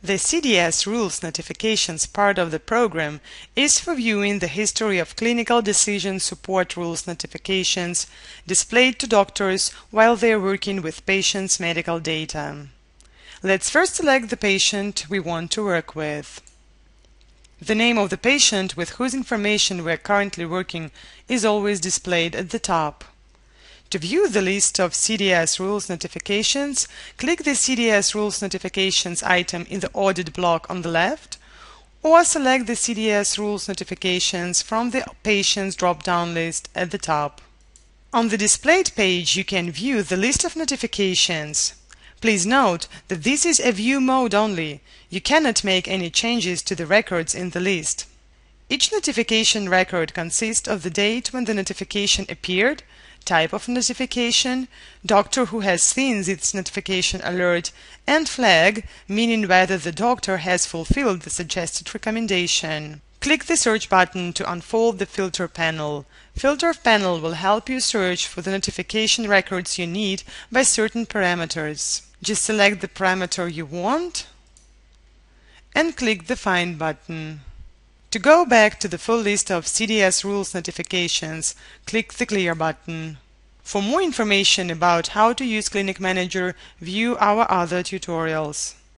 The CDS Rules Notifications part of the program is for viewing the history of clinical decision support rules notifications displayed to doctors while they are working with patients' medical data. Let's first select the patient we want to work with. The name of the patient with whose information we are currently working is always displayed at the top. To view the list of CDS rules notifications, click the CDS rules notifications item in the audit block on the left, or select the CDS rules notifications from the patients drop-down list at the top. On the displayed page, you can view the list of notifications. Please note that this is a view mode only. You cannot make any changes to the records in the list. Each notification record consists of the date when the notification appeared, type of notification, doctor who has seen this notification alert, and flag, meaning whether the doctor has fulfilled the suggested recommendation. Click the Search button to unfold the Filter panel. Filter panel will help you search for the notification records you need by certain parameters. Just select the parameter you want and click the Find button. To go back to the full list of CDS rules notifications, click the Clear button. For more information about how to use Clinic Manager, view our other tutorials.